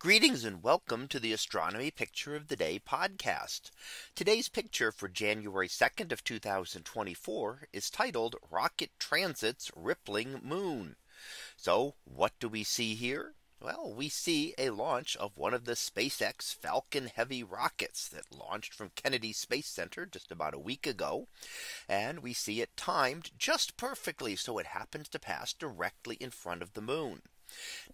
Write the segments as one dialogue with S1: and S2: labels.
S1: Greetings and welcome to the astronomy picture of the day podcast. Today's picture for January 2nd of 2024 is titled rocket transits rippling moon. So what do we see here? Well, we see a launch of one of the SpaceX Falcon Heavy rockets that launched from Kennedy Space Center just about a week ago. And we see it timed just perfectly. So it happens to pass directly in front of the moon.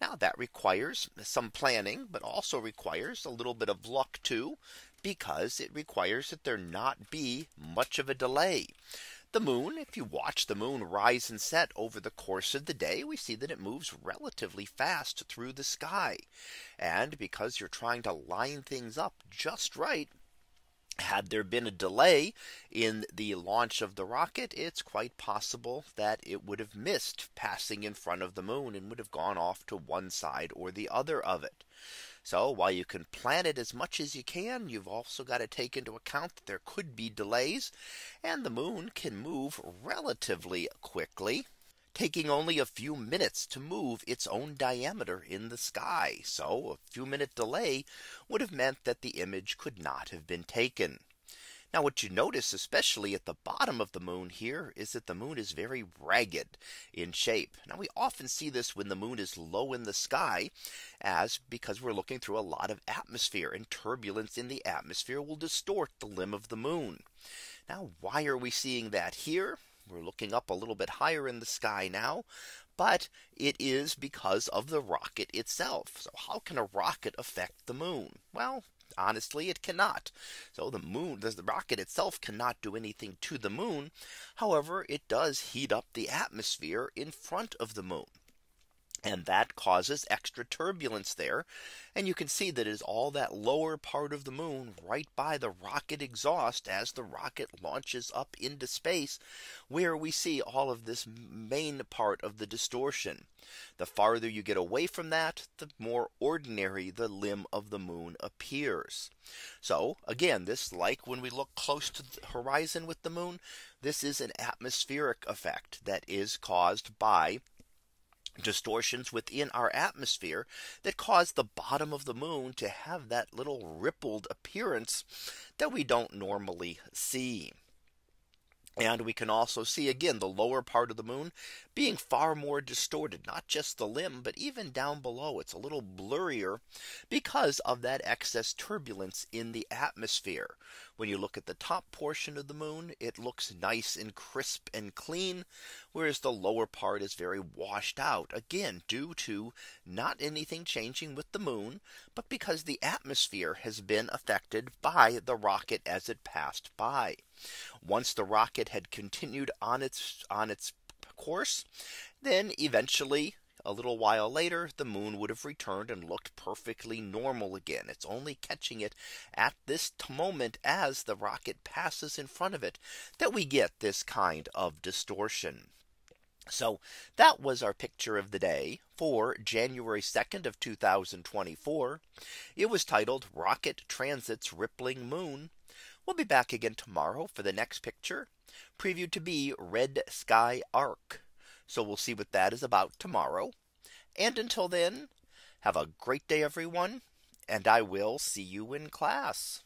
S1: Now that requires some planning, but also requires a little bit of luck too, because it requires that there not be much of a delay. The moon, if you watch the moon rise and set over the course of the day, we see that it moves relatively fast through the sky. And because you're trying to line things up just right, had there been a delay in the launch of the rocket, it's quite possible that it would have missed passing in front of the moon and would have gone off to one side or the other of it. So while you can plan it as much as you can, you've also got to take into account that there could be delays and the moon can move relatively quickly taking only a few minutes to move its own diameter in the sky. So a few minute delay would have meant that the image could not have been taken. Now what you notice especially at the bottom of the moon here is that the moon is very ragged in shape. Now we often see this when the moon is low in the sky as because we're looking through a lot of atmosphere and turbulence in the atmosphere will distort the limb of the moon. Now why are we seeing that here? We're looking up a little bit higher in the sky now. But it is because of the rocket itself. So how can a rocket affect the moon? Well, honestly, it cannot. So the moon, the rocket itself cannot do anything to the moon. However, it does heat up the atmosphere in front of the moon. And that causes extra turbulence there. And you can see that is all that lower part of the moon right by the rocket exhaust as the rocket launches up into space where we see all of this main part of the distortion. The farther you get away from that, the more ordinary the limb of the moon appears. So again, this like when we look close to the horizon with the moon, this is an atmospheric effect that is caused by distortions within our atmosphere that cause the bottom of the moon to have that little rippled appearance that we don't normally see. And we can also see again the lower part of the moon being far more distorted, not just the limb, but even down below. It's a little blurrier because of that excess turbulence in the atmosphere. When you look at the top portion of the moon, it looks nice and crisp and clean, whereas the lower part is very washed out again due to not anything changing with the moon, but because the atmosphere has been affected by the rocket as it passed by. Once the rocket had continued on its on its course, then eventually a little while later, the moon would have returned and looked perfectly normal again. It's only catching it at this moment as the rocket passes in front of it that we get this kind of distortion. So that was our picture of the day for January 2nd of 2024. It was titled Rocket Transits Rippling Moon. We'll be back again tomorrow for the next picture previewed to be Red Sky Arc. So we'll see what that is about tomorrow. And until then, have a great day, everyone. And I will see you in class.